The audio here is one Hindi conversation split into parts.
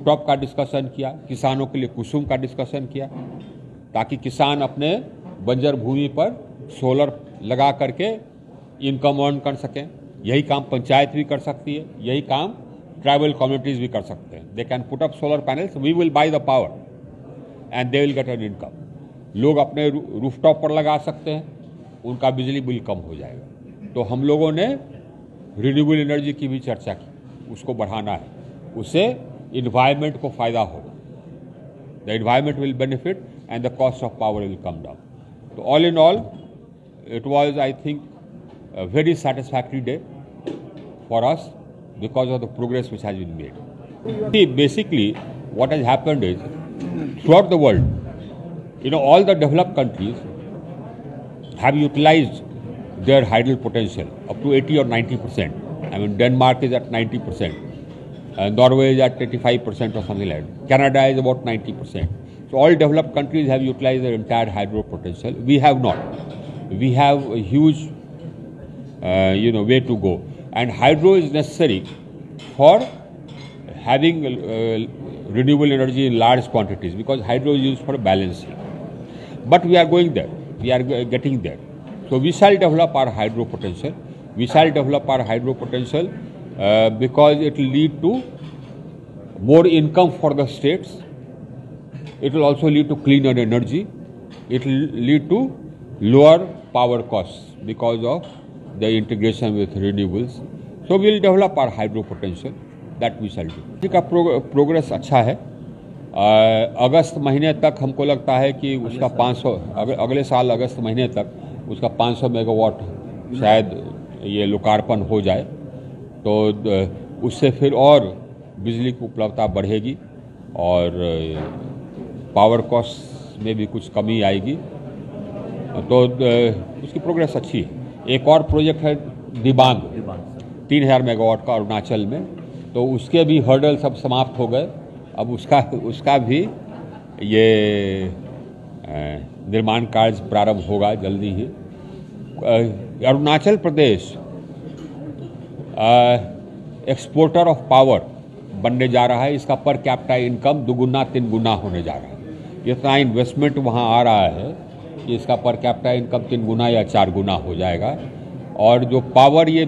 रूफटॉप का डिस्कशन किया, किसानों के लिए कुसुम का डिस्कशन किया, ताकि किसान अपने बंजर भूमि पर सोलर लगा करके इनकम अर्न कर सकें। यही काम पंचायत भी कर सकती है, यही काम ट्राइबल कम्युनिटीज भी कर सकते हैं। They can put up solar panels we will buy the power and they will get an income लोग अपने रूफटॉप पर लगा सकते हैं, उनका बिजली बिल कम हो जाएगा। तो हम लोगों ने रिन्यूएबल एनर्जी की भी चर्चा की, उसको बढ़ाना है। उससे इन्वायरमेंट को फायदा होगा the environment will benefit and the cost of power will come down तो all in all it was, I think, a very satisfactory day for us because of the progress which has been made. See, basically, what has happened is, throughout the world, you know, all the developed countries have utilized their hydro potential up to 80 or 90 percent. I mean, Denmark is at 90 percent, uh, Norway is at 85 percent or something like that. Canada is about 90 percent. So all developed countries have utilized their entire hydro potential. We have not. We have a huge uh, you know way to go. And hydro is necessary for having uh, renewable energy in large quantities because hydro is used for balancing. But we are going there. We are getting there. So we shall develop our hydro potential. We shall develop our hydro potential uh, because it will lead to more income for the states it will also lead to cleaner energy it will lead to lower power costs because of the integration with renewables. So we will develop our hydro potential that we shall do. इसका प्रोग्रेस अच्छा है अगस्त महीने तक हमको लगता है कि उसका 500 अग, अगले साल अगस्त महीने तक उसका 500 मेगावाट शायद ये लोकार्पण हो जाए तो उससे फिर और बिजली की उपलब्धता बढ़ेगी और पावर कॉस्ट में भी कुछ कमी आएगी। तो उसकी प्रोग्रेस अच्छी है। एक और प्रोजेक्ट है दिबांग। तीन हज़ार मेगावाट का अरुणाचल में। तो उसके भी हर्डल सब समाप्त हो गए। अब उसका उसका भी ये निर्माण कार्य प्रारंभ होगा जल्दी ही। Arunachal Pradesh exporter of power बनने जा रहा है। इसका पर कैपिटा इनकम दुगुना तीन गुना होने जा रहा है। इतना इन्वेस्टमेंट वहाँ आ रहा है कि इसका पर कैपिटा इनकम तीन गुना या चार गुना हो जाएगा। और जो पावर ये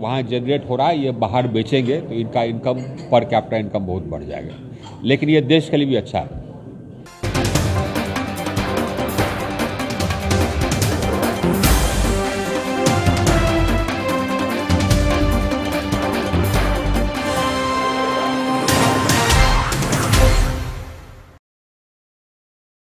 वहाँ जनरेट हो रहा है, ये बाहर बेचेंगे तो इनका इनकम पर कैपिटा इनकम बहुत बढ़ जाएगा। लेकिन ये देश के लिए भी अच्छा है।